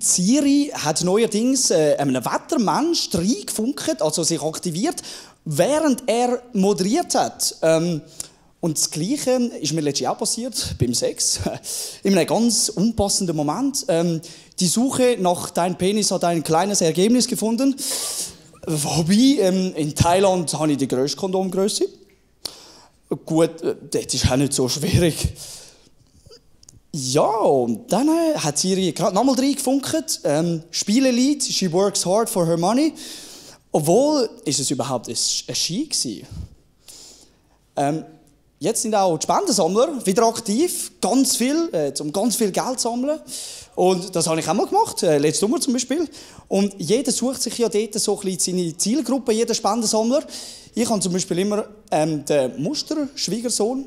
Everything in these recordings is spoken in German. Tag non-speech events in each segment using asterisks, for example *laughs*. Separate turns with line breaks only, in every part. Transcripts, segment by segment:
Siri hat neuerdings äh, einem Wettermensch reingefunkt, also sich aktiviert, während er moderiert hat. Ähm, und das Gleiche ist mir letztens auch passiert, beim Sex. *laughs* In einem ganz unpassenden Moment. Ähm, die Suche nach deinem Penis hat ein kleines Ergebnis gefunden. Wobei, ähm, in Thailand habe ich die grösste Kondomgröße. Gut, äh, das ist auch nicht so schwierig. Ja, und dann äh, hat Siri gerade nochmal reingefunkt. Ähm, Spielelied, she works hard for her money. Obwohl, ist es überhaupt ein, Ski gewesen. Ähm, jetzt sind auch die Spendensammler wieder aktiv, ganz viel, äh, um ganz viel Geld zu sammeln. Und das habe ich auch mal gemacht, äh, letzten Sommer zum Beispiel. Und jeder sucht sich ja dort so ein bisschen seine Zielgruppe, jeder Spendensammler. Ich habe zum Beispiel immer ähm, den Musterschwiegersohn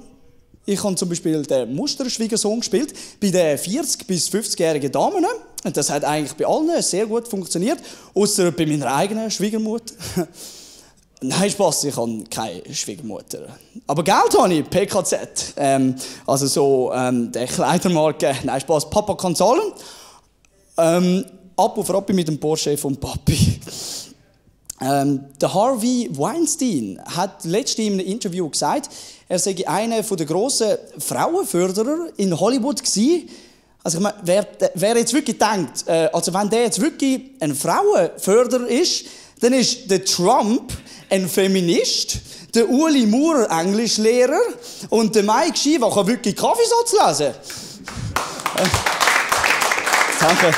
ich habe zum Beispiel den Musterschwiegersohn gespielt bei den 40- bis 50-jährigen Damen. Und das hat eigentlich bei allen sehr gut funktioniert, außer bei meiner eigenen Schwiegermutter. *laughs* Nein, Spaß, ich habe keine Schwiegermutter. Aber Geld habe ich, PKZ. Ähm, also so ähm, der Kleidermarke. Nein, Spaß, Papa kann zahlen. Ähm, ab und ab mit dem Porsche vom Papi. *laughs* Ähm, der Harvey Weinstein hat letztens in einem Interview gesagt, er sei einer der grossen Frauenförderer in Hollywood gewesen. Also ich meine, wer, wer jetzt wirklich denkt, äh, also wenn der jetzt wirklich ein Frauenförderer ist, dann ist der Trump ein Feminist, der Uli Moore Englischlehrer und der Mike Shiva kann wirklich Kaffeesatz lesen. Äh, danke.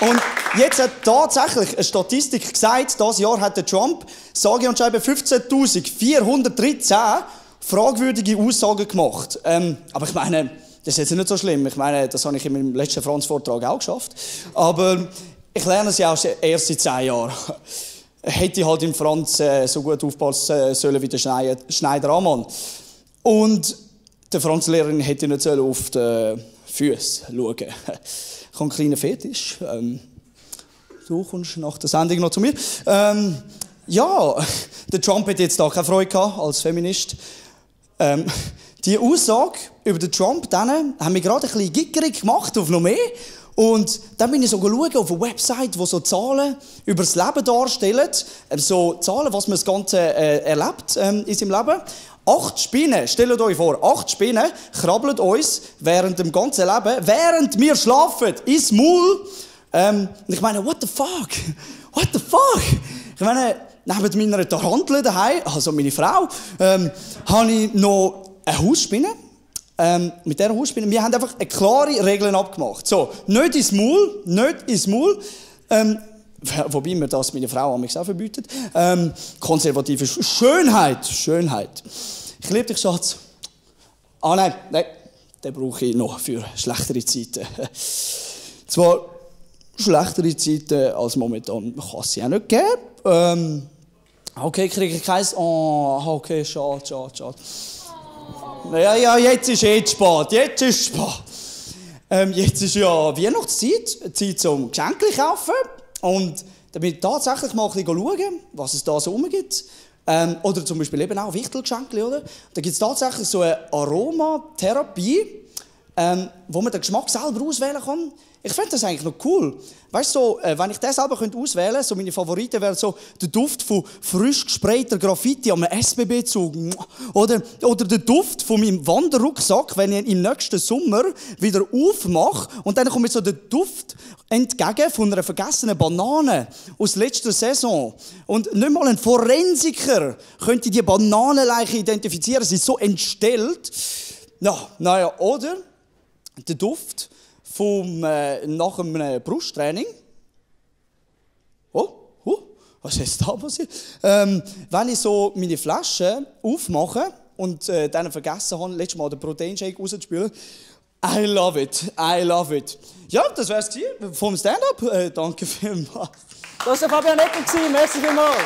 Und Jetzt hat tatsächlich eine Statistik gesagt, dieses Jahr hat der Trump, sage und schreibe 15.413 fragwürdige Aussagen gemacht. Ähm, aber ich meine, das ist jetzt nicht so schlimm. Ich meine, das habe ich in meinem letzten Franz-Vortrag auch geschafft. Aber ich lerne es ja auch erst seit zehn Jahren. *laughs* Hätte ich halt im Franz äh, so gut aufpassen sollen wie der Schneider, Amann. Und der Franzlehrerin hätte nicht auf die Füße schauen *laughs* Ich habe einen kleinen Fetisch. Ähm, du kommst nach der Sendung noch zu mir. Ähm, ja, *laughs* der Trump hat jetzt da keine Freude gehabt als Feminist. Ähm, *laughs* die Aussage über den Trump dann haben wir gerade ein bisschen gickerig gemacht auf noch mehr. Und dann bin ich so schauen auf eine Website, die so Zahlen über das Leben darstellt. Ähm, so Zahlen, was man das Ganze äh, erlebt ähm, in seinem Leben. Acht Spinnen, stellt euch vor, acht Spinnen krabbeln uns während dem ganzen Leben, während wir schlafen, ins Maul ähm, und ich meine, what the fuck? What the fuck? Ich meine, neben meiner Tarantel daheim, also meine Frau, ähm, habe ich noch eine Hausspinne. Ähm, mit dieser Hausspinne, wir haben einfach eine klare Regeln abgemacht. So, nicht ins Maul, nicht ins Maul. Ähm, *laughs* wobei mir das meine Frau mich auch verbietet. Ähm, konservative Schönheit, Schönheit. Ich liebe dich, Schatz. Ah nein, nein, den brauche ich noch für schlechtere Zeiten. *laughs* Zwar schlechtere Zeiten als momentan kann es ja nicht geben. Ähm, okay, kriege ich keins. Oh, okay, schade, schade, schade. Ja, ja, jetzt ist eh spät. Jetzt ist spät. Ähm, jetzt ist ja Weihnachtszeit, Zeit zum Geschenke kaufen. Und damit tatsächlich mal ein schauen, was es da so rumgibt. Ähm, oder zum Beispiel eben auch Wichtelgeschenke, oder? Da gibt es tatsächlich so eine Aromatherapie, ähm, wo man den Geschmack selber auswählen kann. Ich finde das eigentlich noch cool. Weißt du, so, äh, wenn ich das selber könnte auswählen könnte, so meine Favoriten wären so der Duft von frisch gesprayter Graffiti am SBB-Zug. *tsk* Oder, oder der Duft von meinem Wanderrucksack, wenn ich im nächsten Sommer wieder aufmache und dann kommt mir so der Duft entgegen von einer vergessenen Banane aus letzter Saison. Und nicht mal ein Forensiker könnte die Bananenleiche identifizieren. Sie ist so entstellt. Na, naja, oder der Duft vom, äh, nach einem Brusttraining. Oh, oh, was ist da passiert? Ähm, wenn ich so meine Flasche aufmache und äh, dann vergessen habe, letztes Mal den Proteinshake rauszuspülen, I love it, I love it. Ja, das wär's gewesen vom Stand-up. Äh, danke vielmals.
Das war Fabian Ecker, merci vielmals.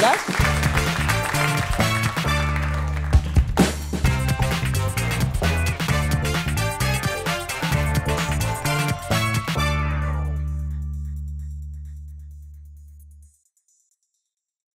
Danke.